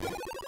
you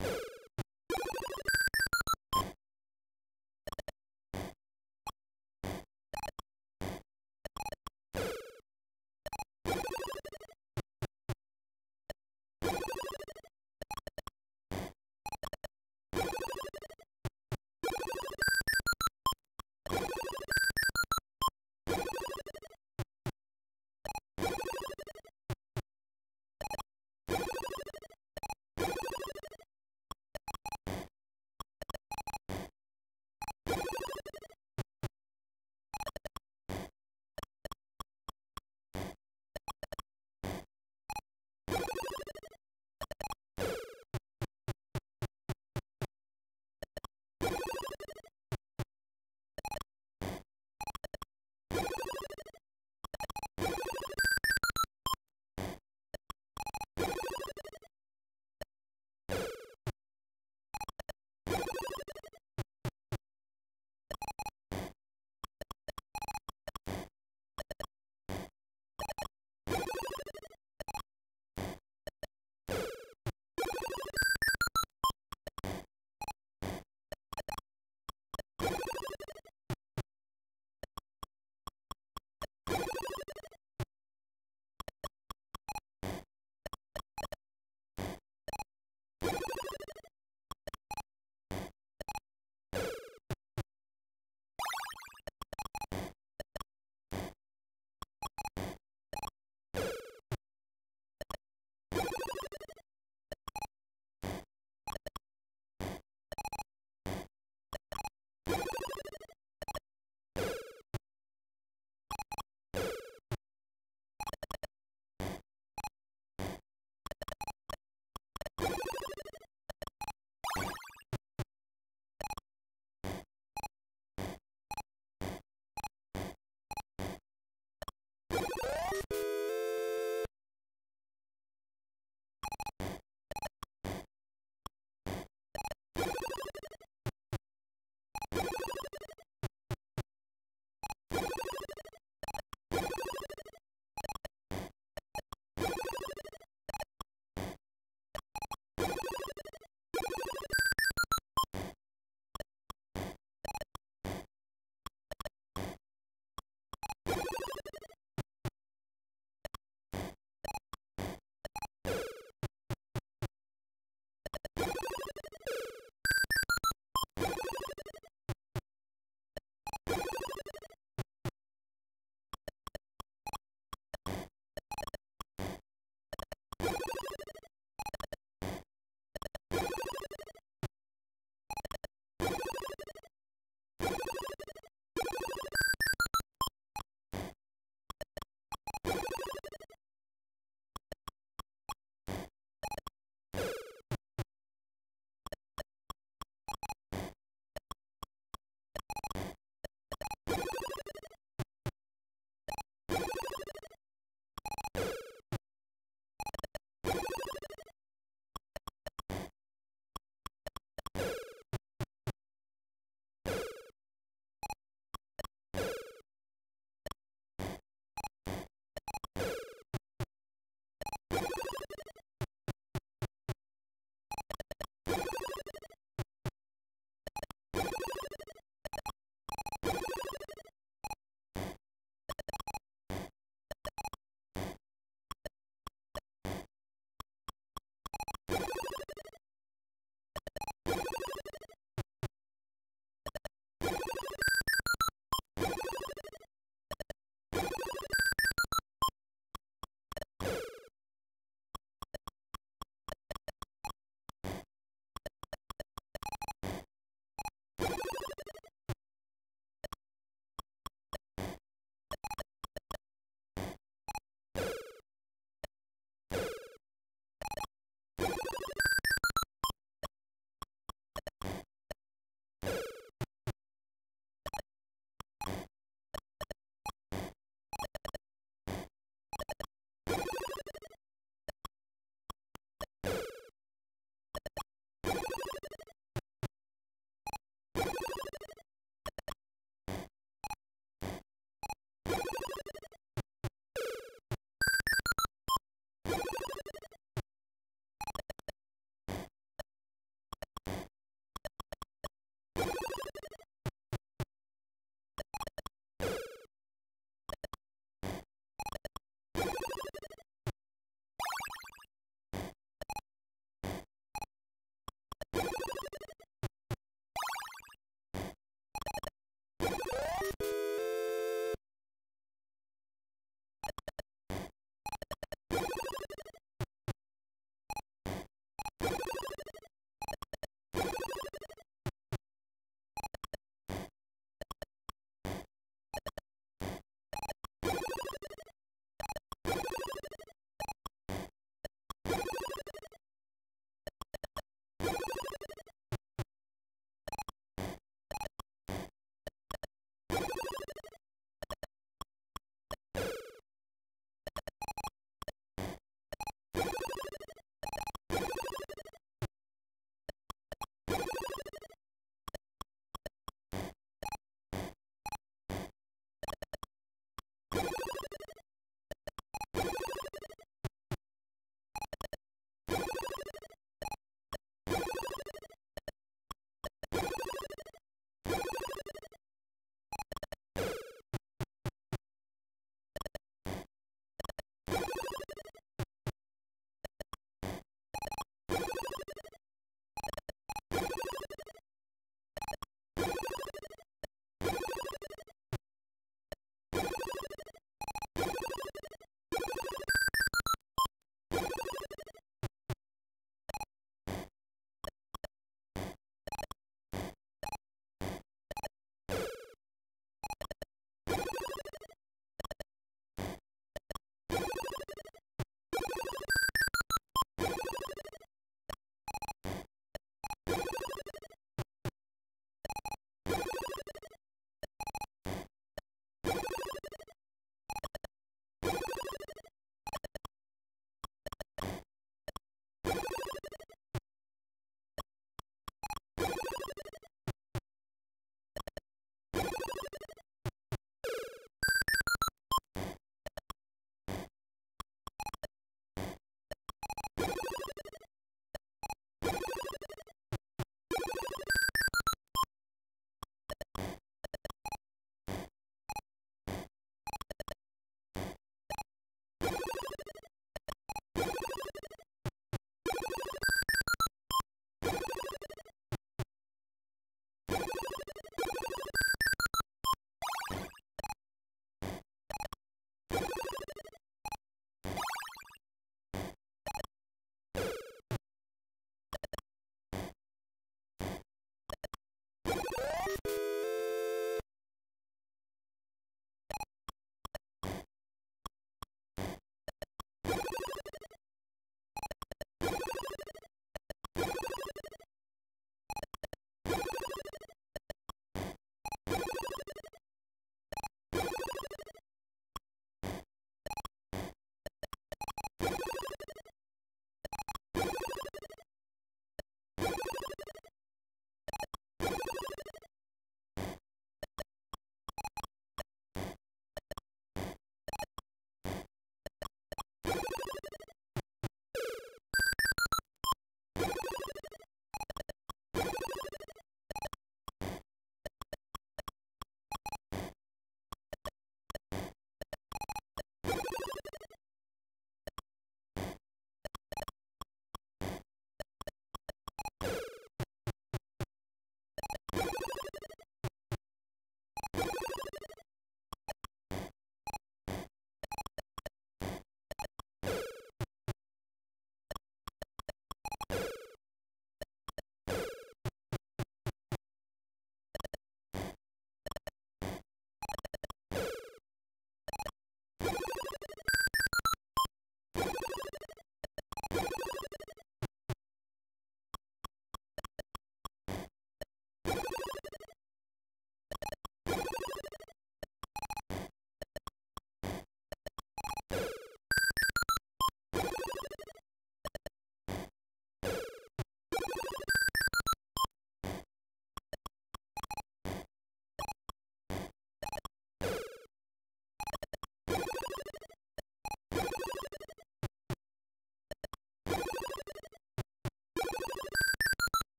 you you